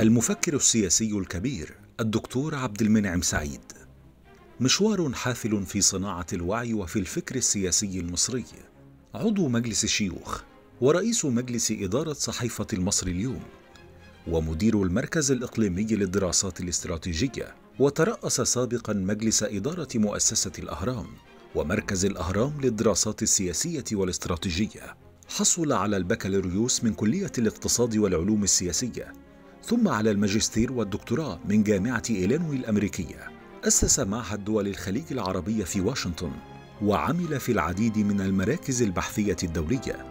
المفكر السياسي الكبير الدكتور عبد المنعم سعيد. مشوار حافل في صناعة الوعي وفي الفكر السياسي المصري. عضو مجلس الشيوخ ورئيس مجلس إدارة صحيفة المصري اليوم. ومدير المركز الإقليمي للدراسات الاستراتيجية. وترأس سابقا مجلس إدارة مؤسسة الأهرام. ومركز الأهرام للدراسات السياسية والاستراتيجية. حصل على البكالوريوس من كلية الاقتصاد والعلوم السياسية. ثم على الماجستير والدكتوراه من جامعة إيلينوي الأمريكية. أسس معهد دول الخليج العربية في واشنطن وعمل في العديد من المراكز البحثية الدولية.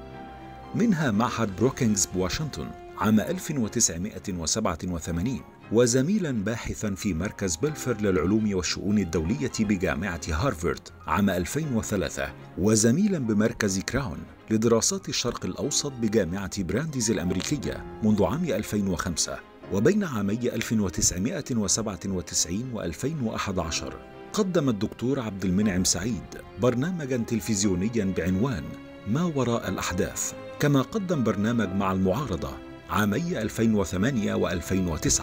منها معهد بروكينغز بواشنطن عام 1987 وزميلا باحثا في مركز بلفر للعلوم والشؤون الدولية بجامعة هارفارد عام 2003 وزميلا بمركز كراون لدراسات الشرق الأوسط بجامعة برانديز الأمريكية منذ عام 2005 وبين عامي 1997 و 2011 قدم الدكتور عبد المنعم سعيد برنامجا تلفزيونيا بعنوان ما وراء الأحداث كما قدم برنامج مع المعارضة عامي 2008 و2009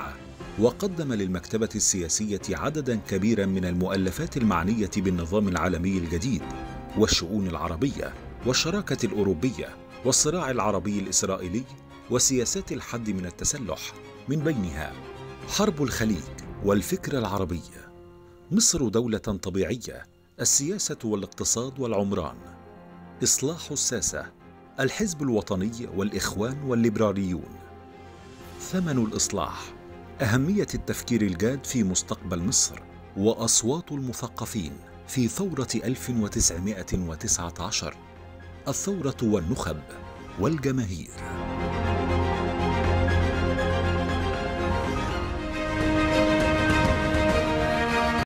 وقدم للمكتبة السياسية عددا كبيرا من المؤلفات المعنية بالنظام العالمي الجديد والشؤون العربية والشراكة الأوروبية والصراع العربي الإسرائيلي وسياسات الحد من التسلح من بينها حرب الخليج والفكرة العربية مصر دولة طبيعية السياسة والاقتصاد والعمران. إصلاح الساسة الحزب الوطني والإخوان والليبراليون. ثمن الإصلاح أهمية التفكير الجاد في مستقبل مصر وأصوات المثقفين في ثورة 1919 الثورة والنخب والجماهير.